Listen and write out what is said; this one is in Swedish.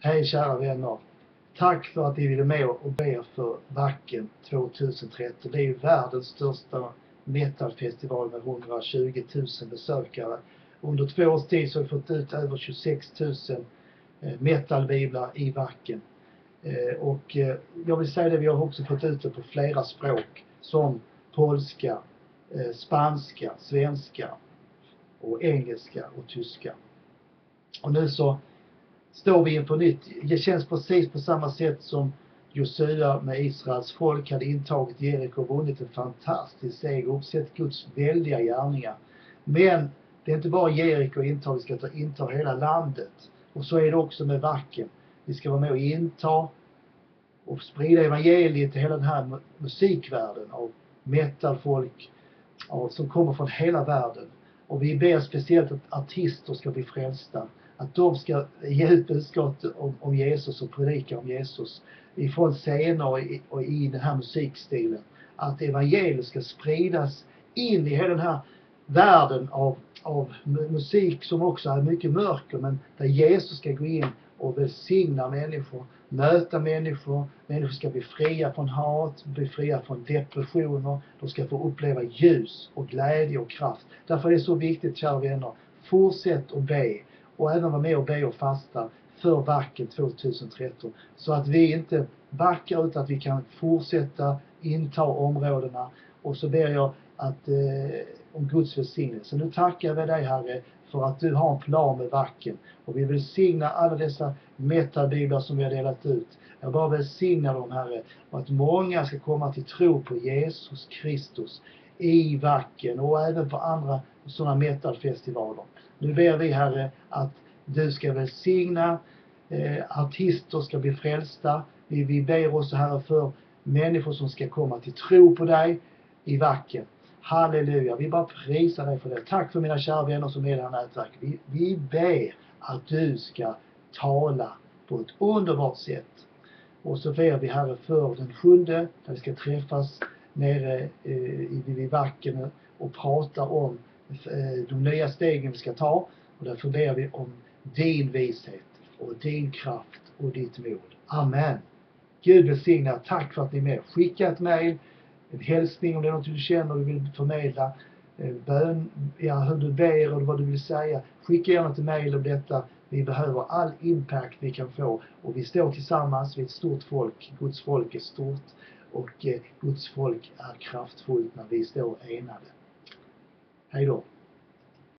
Hej kära vänner. Tack för att ni ville med och be för Wacken 2013. Det är ju världens största metalfestival med 120 000 besökare. Under två års tid så har vi fått ut över 26 000 eh, metalbiblar i Wacken. Eh, och eh, jag vill säga det, vi har också fått ut det på flera språk som polska, spanska, svenska och engelska och tyska. Och nu så står vi inför nytt. Det känns precis på samma sätt som Josua med Israels folk hade intagit Jeriko och vunnit en fantastisk seger och sett Guds väldiga gärningar. Men det är inte bara Jeriko intar, vi ska ta inta hela landet. Och så är det också med Vacken. Vi ska vara med och inta och sprida evangeliet till hela den här musikvärlden av metalfolk av, som kommer från hela världen. Och vi ber speciellt att artister ska bli frälsta. Att de ska ge ut budskap om, om Jesus och predika om Jesus ifrån scener och i, och i den här musikstilen. Att evangeliet ska spridas in i hela den här världen av, av musik som också är mycket mörker men där Jesus ska gå in och välsigna människor, möta människor, människor ska bli fria från hat, bli fria från depressioner, de ska få uppleva ljus och glädje och kraft. Därför är det så viktigt, kära vänner, fortsätt att be och även vara med och be och fasta för backen 2013. Så att vi inte backar utan att vi kan fortsätta inta områdena. Och så ber jag att, eh, om Guds välsignelse. Nu tackar vi dig Herre för att du har en plan med backen. Och vi välsignar alla dessa metabiblar som vi har delat ut. Jag bara välsignar dem Herre. Och att många ska komma till tro på Jesus Kristus i backen och även på andra sådana metalfestivaler. Nu ber vi Herre att du ska välsigna, eh, artister ska bli frälsta. Vi, vi ber också Herre för människor som ska komma till tro på dig i Wacken. Halleluja, vi bara prisar dig för det. Tack för mina kära vänner som är i det här nätverket. Vi, vi ber att du ska tala på ett underbart sätt. Och så ber vi Herre för den sjunde, där vi ska träffas nere eh, i, vid backen och prata om Eh, de nya stegen vi ska ta. Och därför ber vi om din vishet och din kraft och ditt mod. Amen. Gud välsigna. Tack för att ni är med. Skicka ett mejl, en hälsning om det är något du känner och vill förmedla. Eh, bön, ja, hur du ber och vad du vill säga. Skicka gärna ett mejl om detta. Vi behöver all impact vi kan få och vi står tillsammans, vi är ett stort folk. Guds folk är stort och eh, Guds folk är kraftfullt när vi står enade. Hej då.